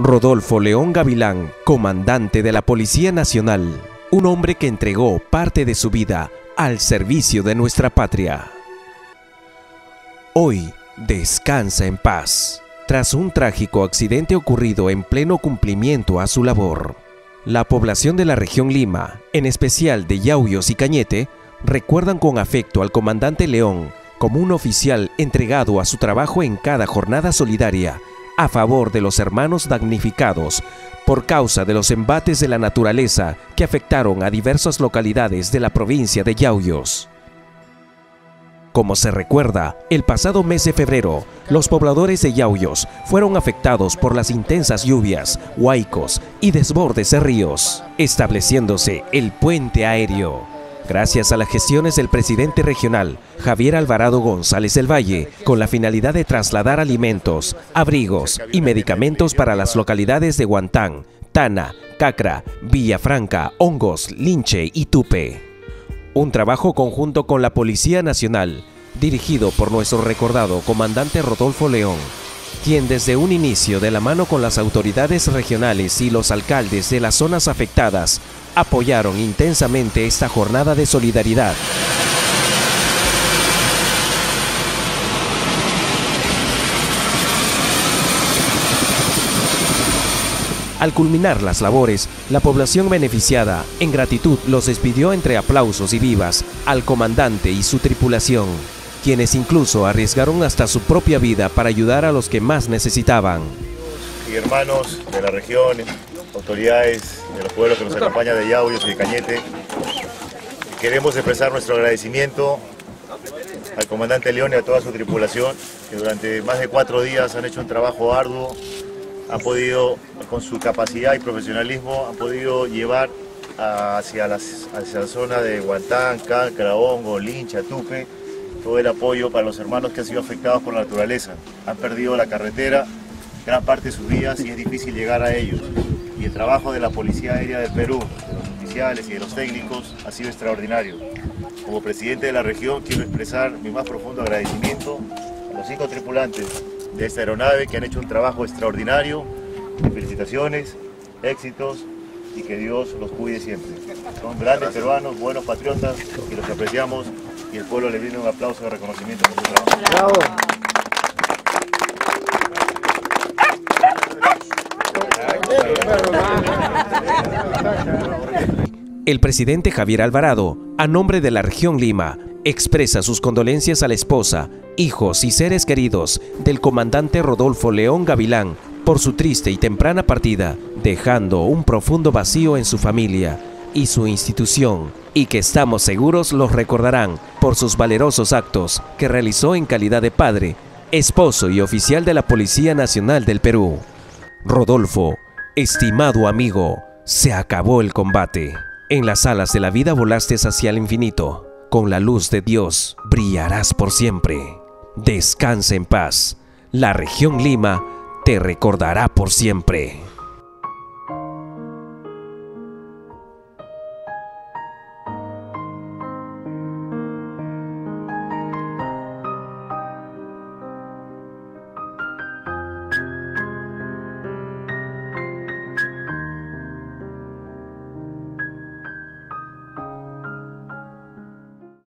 Rodolfo León Gavilán, comandante de la Policía Nacional, un hombre que entregó parte de su vida al servicio de nuestra patria. Hoy descansa en paz, tras un trágico accidente ocurrido en pleno cumplimiento a su labor. La población de la región Lima, en especial de Yauyos y Cañete, recuerdan con afecto al comandante León como un oficial entregado a su trabajo en cada jornada solidaria a favor de los hermanos damnificados por causa de los embates de la naturaleza que afectaron a diversas localidades de la provincia de Yauyos. Como se recuerda, el pasado mes de febrero, los pobladores de Yauyos fueron afectados por las intensas lluvias, huaicos y desbordes de ríos, estableciéndose el puente aéreo. Gracias a las gestiones del presidente regional, Javier Alvarado González del Valle, con la finalidad de trasladar alimentos, abrigos y medicamentos para las localidades de Guantán, Tana, Cacra, Villafranca, Hongos, Linche y Tupe. Un trabajo conjunto con la Policía Nacional, dirigido por nuestro recordado comandante Rodolfo León, quien desde un inicio de la mano con las autoridades regionales y los alcaldes de las zonas afectadas apoyaron intensamente esta jornada de solidaridad. Al culminar las labores, la población beneficiada, en gratitud, los despidió entre aplausos y vivas al comandante y su tripulación, quienes incluso arriesgaron hasta su propia vida para ayudar a los que más necesitaban. Hermanos de la región, autoridades de los pueblos que nos acompañan de Yauyos y de Cañete, queremos expresar nuestro agradecimiento al comandante León y a toda su tripulación, que durante más de cuatro días han hecho un trabajo arduo han podido, con su capacidad y profesionalismo, han podido llevar hacia, las, hacia la zona de Guantán, Calca, Hongo, Lincha, Tupe, todo el apoyo para los hermanos que han sido afectados por la naturaleza. Han perdido la carretera, gran parte de sus vidas y es difícil llegar a ellos. Y el trabajo de la Policía Aérea del Perú, de los oficiales y de los técnicos ha sido extraordinario. Como presidente de la región quiero expresar mi más profundo agradecimiento a los cinco tripulantes de esta aeronave que han hecho un trabajo extraordinario. Felicitaciones, éxitos y que Dios los cuide siempre. Son grandes peruanos, buenos patriotas y los apreciamos y el pueblo le brinda un aplauso de reconocimiento por. El presidente Javier Alvarado, a nombre de la región Lima, expresa sus condolencias a la esposa, hijos y seres queridos del comandante Rodolfo León Gavilán por su triste y temprana partida, dejando un profundo vacío en su familia y su institución, y que estamos seguros los recordarán por sus valerosos actos que realizó en calidad de padre, esposo y oficial de la Policía Nacional del Perú. Rodolfo, estimado amigo, se acabó el combate. En las alas de la vida volaste hacia el infinito. Con la luz de Dios brillarás por siempre. Descansa en paz. La región Lima te recordará por siempre.